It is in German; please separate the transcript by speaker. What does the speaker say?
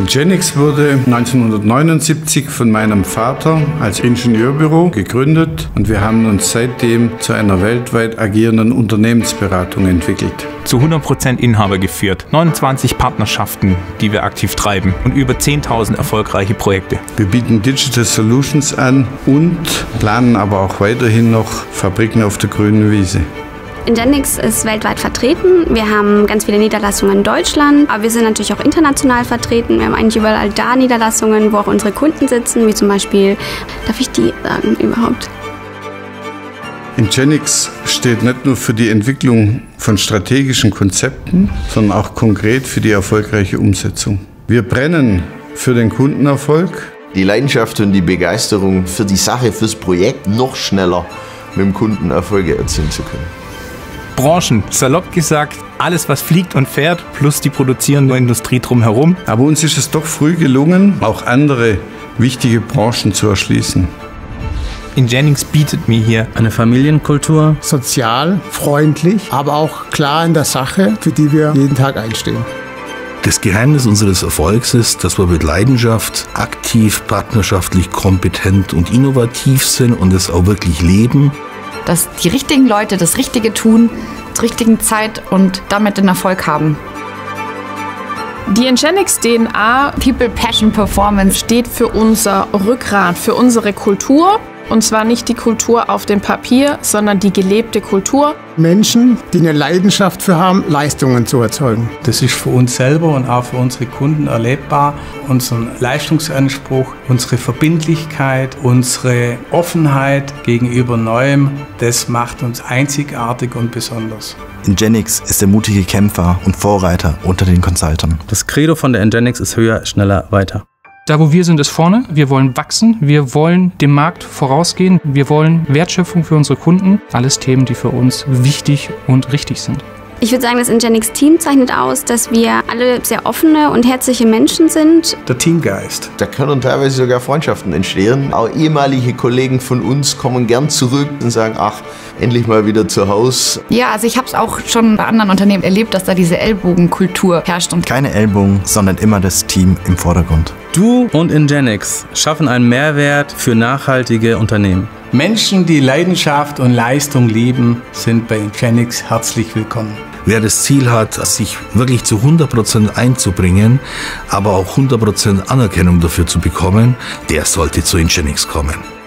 Speaker 1: Ingenix wurde 1979 von meinem Vater als Ingenieurbüro gegründet und wir haben uns seitdem zu einer weltweit agierenden Unternehmensberatung entwickelt.
Speaker 2: Zu 100% Inhaber geführt, 29 Partnerschaften, die wir aktiv treiben und über 10.000 erfolgreiche Projekte.
Speaker 1: Wir bieten Digital Solutions an und planen aber auch weiterhin noch Fabriken auf der grünen Wiese.
Speaker 3: Ingenix ist weltweit vertreten. Wir haben ganz viele Niederlassungen in Deutschland, aber wir sind natürlich auch international vertreten. Wir haben eigentlich überall da Niederlassungen, wo auch unsere Kunden sitzen, wie zum Beispiel, darf ich die sagen überhaupt?
Speaker 1: Ingenix steht nicht nur für die Entwicklung von strategischen Konzepten, sondern auch konkret für die erfolgreiche Umsetzung. Wir brennen für den Kundenerfolg.
Speaker 4: Die Leidenschaft und die Begeisterung für die Sache, fürs Projekt noch schneller mit dem Kunden Erfolge erzielen zu können.
Speaker 2: Branchen, salopp gesagt, alles was fliegt und fährt, plus die produzierende Industrie drumherum.
Speaker 1: Aber uns ist es doch früh gelungen, auch andere wichtige Branchen zu erschließen.
Speaker 2: Ingenix bietet mir hier
Speaker 5: eine Familienkultur,
Speaker 6: sozial, freundlich, aber auch klar in der Sache, für die wir jeden Tag einstehen.
Speaker 7: Das Geheimnis unseres Erfolgs ist, dass wir mit Leidenschaft, aktiv, partnerschaftlich, kompetent und innovativ sind und es auch wirklich leben
Speaker 8: dass die richtigen Leute das Richtige tun, zur richtigen Zeit und damit den Erfolg haben.
Speaker 9: Die Ingenix DNA
Speaker 8: People Passion Performance
Speaker 9: steht für unser Rückgrat, für unsere Kultur und zwar nicht die Kultur auf dem Papier, sondern die gelebte Kultur.
Speaker 6: Menschen, die eine Leidenschaft für haben, Leistungen zu erzeugen.
Speaker 10: Das ist für uns selber und auch für unsere Kunden erlebbar. Unseren Leistungsanspruch, unsere Verbindlichkeit, unsere Offenheit gegenüber Neuem, das macht uns einzigartig und besonders.
Speaker 11: Ingenix ist der mutige Kämpfer und Vorreiter unter den Consultern.
Speaker 5: Das Credo von der Ingenix ist höher, schneller, weiter.
Speaker 12: Da, wo wir sind, ist vorne. Wir wollen wachsen. Wir wollen dem Markt vorausgehen. Wir wollen Wertschöpfung für unsere Kunden. Alles Themen, die für uns wichtig und richtig sind.
Speaker 3: Ich würde sagen, das Ingenix-Team zeichnet aus, dass wir alle sehr offene und herzliche Menschen sind.
Speaker 1: Der Teamgeist.
Speaker 4: Da können teilweise sogar Freundschaften entstehen. Auch ehemalige Kollegen von uns kommen gern zurück und sagen, ach, endlich mal wieder zu Hause.
Speaker 8: Ja, also ich habe es auch schon bei anderen Unternehmen erlebt, dass da diese Ellbogenkultur herrscht. Und
Speaker 11: Keine Ellbogen, sondern immer das Team im Vordergrund.
Speaker 5: Du und Ingenix schaffen einen Mehrwert für nachhaltige Unternehmen.
Speaker 10: Menschen, die Leidenschaft und Leistung lieben, sind bei Ingenix herzlich willkommen.
Speaker 7: Wer das Ziel hat, sich wirklich zu 100% einzubringen, aber auch 100% Anerkennung dafür zu bekommen, der sollte zu Ingenix kommen.